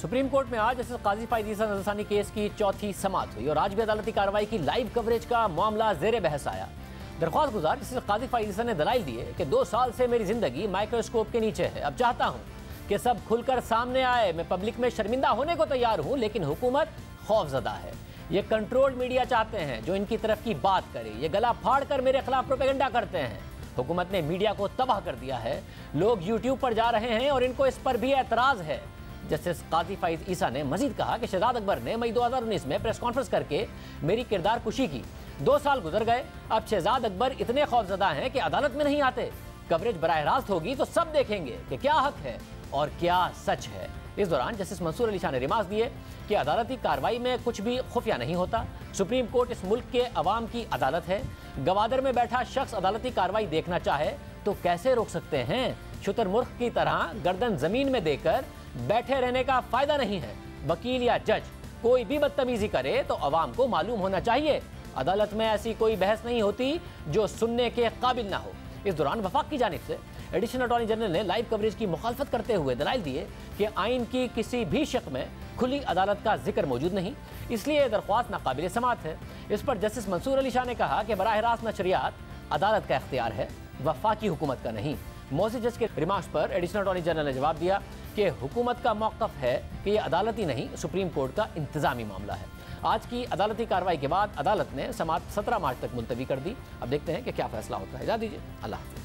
Supreme court में आज justice काजी फायदीसा नजरसानी case की चौथी समात हुई और आज भी अदालती कार्रवाई की लाइव कवरेज का मामला जेर बहस आया। दरख्वास्त गुजार जस्टिस काजी फायदीसा ने दलाइल दिए कि दो साल से मेरी ज़िंदगी माइक्रोस्कोप के नीचे है। अब चाहता हूँ कि सब खुलकर सामने आए। मैं पब्लिक में शर्मिंदा होने को तैयार हूँ, लेकिन हुकूमत खौफजदा है। ये कंट्रोल्ड मीडिया चाहते हैं जो इनकी तरफ़ की बात करे। ये गला फाड़ कर मेरे खिलाफ प्रोपेगेंडा करते हैं। हुकूमत ने मीडिया को तबाह कर दिया है। लोग यूट्यूब पर जा रहे हैं और इनको इस पर भी एतराज़ है। जस्टिस काजी फाइज ईसा ने मजीद कहा कि शहजाद अकबर ने मई 2019 में प्रेस कॉन्फ्रेंस करके मेरी किरदार कुशी की। दो साल गुजर गए, अब शहजाद अकबर इतने खौफजदा हैं कि अदालत में नहीं आते। कवरेज बरह रास्त होगी तो सब देखेंगे कि क्या हक है और क्या सच है। इस दौरान जस्टिस मंसूर अली शाह ने रिमार्क दिए कि अदालती कार्रवाई में कुछ भी खुफिया नहीं होता। सुप्रीम कोर्ट इस मुल्क के अवाम की अदालत है। गवादर में बैठा शख्स अदालती कार्रवाई देखना चाहे तो कैसे रोक सकते हैं? शुतरमुर्ख की तरह गर्दन ज़मीन में देकर बैठे रहने का फ़ायदा नहीं है। वकील या जज कोई भी बदतमीजी करे तो अवाम को मालूम होना चाहिए। अदालत में ऐसी कोई बहस नहीं होती जो सुनने के काबिल ना हो। इस दौरान वफाक की जानब से एडिशनल अटॉर्नी जनरल ने लाइव कवरेज की मुखालफत करते हुए दलाइल दिए कि आइन की किसी भी शक में खुली अदालत का ज़िक्र मौजूद नहीं। इसलिए दरख्वास्त नाकबिल समात है। इस पर जस्टिस मंसूर अली शाह ने कहा कि बरह रास्त नशरियात अदालत का अख्तियार है, वफाकी हुकूमत का नहीं। मौसी जज के रिमार्क्स पर एडिशनल अटॉर्नी जनरल ने जवाब दिया कि हुकूमत का मौकफ है कि यह अदालती नहीं, सुप्रीम कोर्ट का इंतजामी मामला है। आज की अदालती कार्रवाई के बाद अदालत ने समाप्त सत्रह मार्च तक मुलतवी कर दी। अब देखते हैं कि क्या फैसला होता है। जा दीजिए। अल्लाह